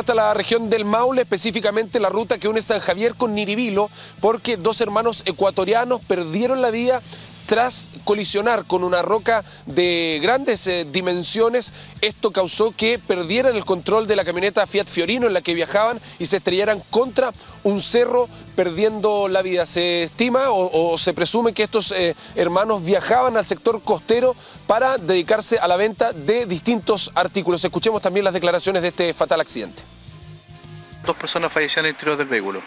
hasta la región del Maule, específicamente la ruta que une San Javier con Niribilo, porque dos hermanos ecuatorianos perdieron la vida tras colisionar con una roca de grandes eh, dimensiones. Esto causó que perdieran el control de la camioneta Fiat Fiorino en la que viajaban y se estrellaran contra un cerro perdiendo la vida. Se estima o, se presume que estos eh, hermanos viajaban al sector costero para dedicarse a la venta de distintos artículos. Escuchemos también las declaraciones de este fatal accidente. Dos personas fallecieron en el interior del vehículo.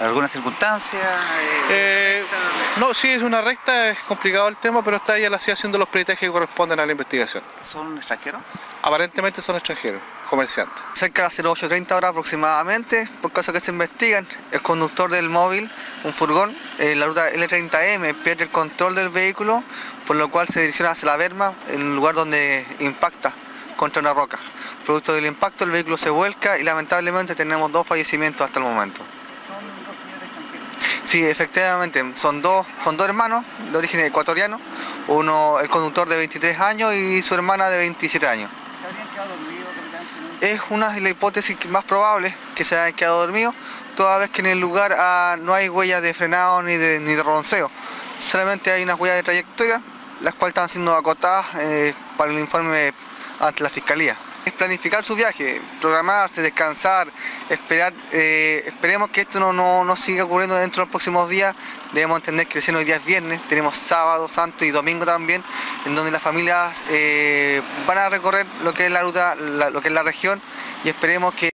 ¿Alguna circunstancia? Eh, no, sí, es una recta, es complicado el tema, pero está ella la sigue haciendo los peritajes que corresponden a la investigación. ¿Son extranjeros? Aparentemente son extranjeros, comerciantes. Cerca de las 08.30 horas aproximadamente, por caso que se investigan, el conductor del móvil, un furgón, en la ruta L30M, pierde el control del vehículo, por lo cual se diriciona hacia la Berma, en el lugar donde impacta contra una roca. Producto del impacto, el vehículo se vuelca y lamentablemente tenemos dos fallecimientos hasta el momento. Sí, efectivamente, son dos, son dos hermanos de origen ecuatoriano, uno el conductor de 23 años y su hermana de 27 años. ¿Se habrían quedado dormidos? Es una de las hipótesis más probables que se hayan quedado dormidos, toda vez que en el lugar ah, no hay huellas de frenado ni de, ni de ronceo, solamente hay unas huellas de trayectoria, las cuales están siendo acotadas eh, para el informe ante la Fiscalía es planificar su viaje, programarse, descansar, esperar, eh, esperemos que esto no, no, siga ocurriendo dentro de los próximos días, debemos entender que recién hoy día es viernes, tenemos sábado, santo y domingo también, en donde las familias eh, van a recorrer lo que es la ruta, lo que es la región y esperemos que